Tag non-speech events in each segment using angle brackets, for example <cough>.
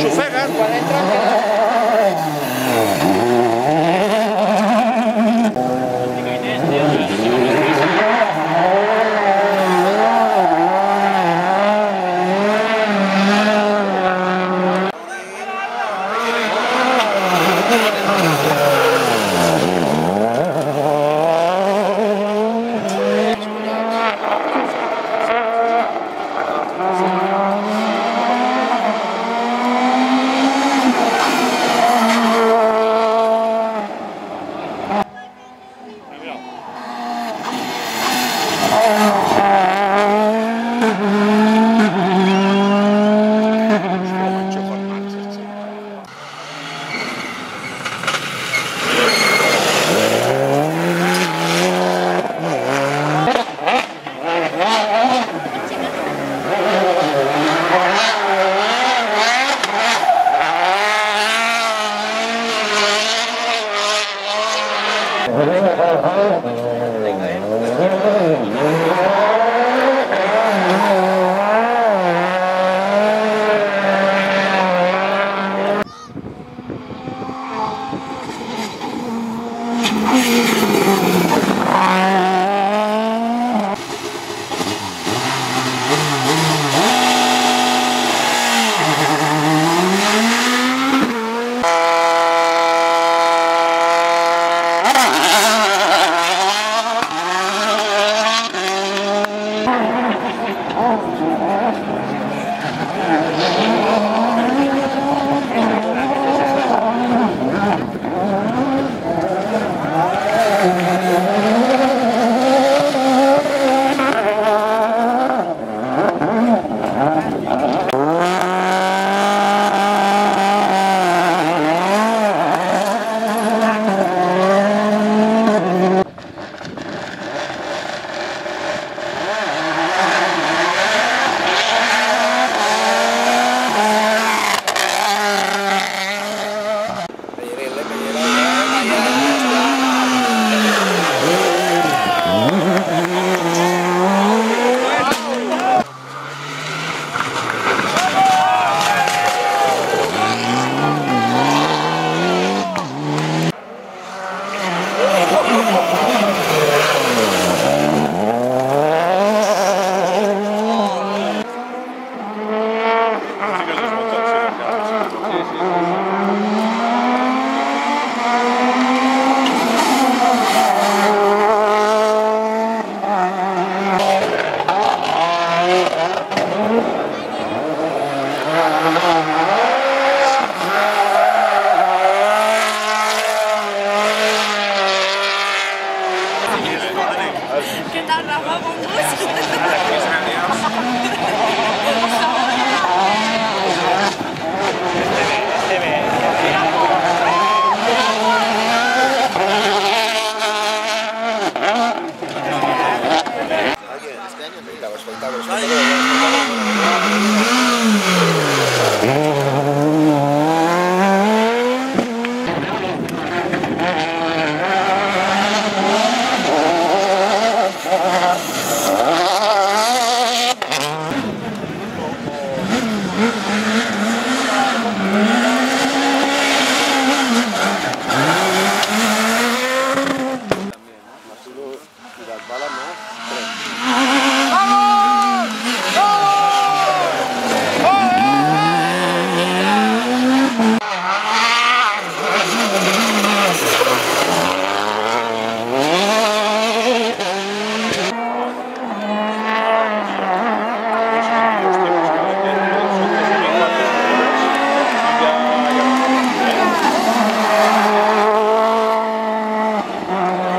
Su para Cuando entra,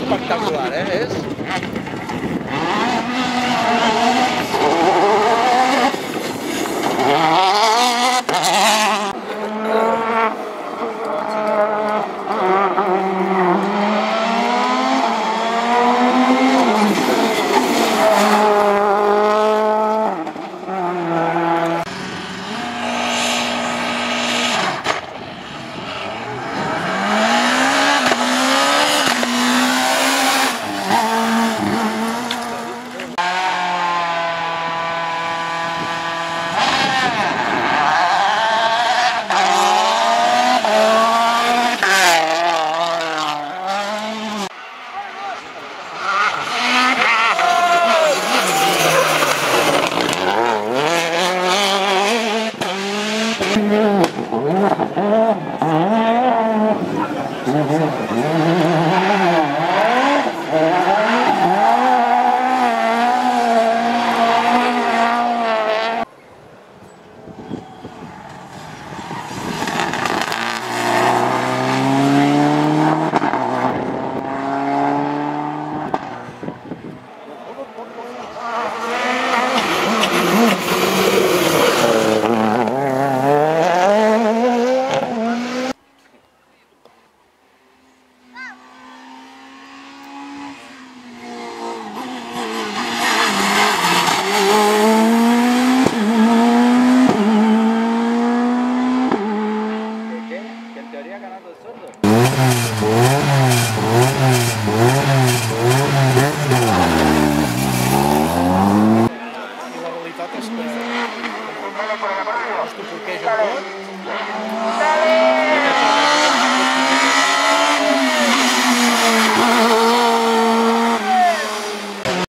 espectacular, ¿eh? Es... Oh, <laughs>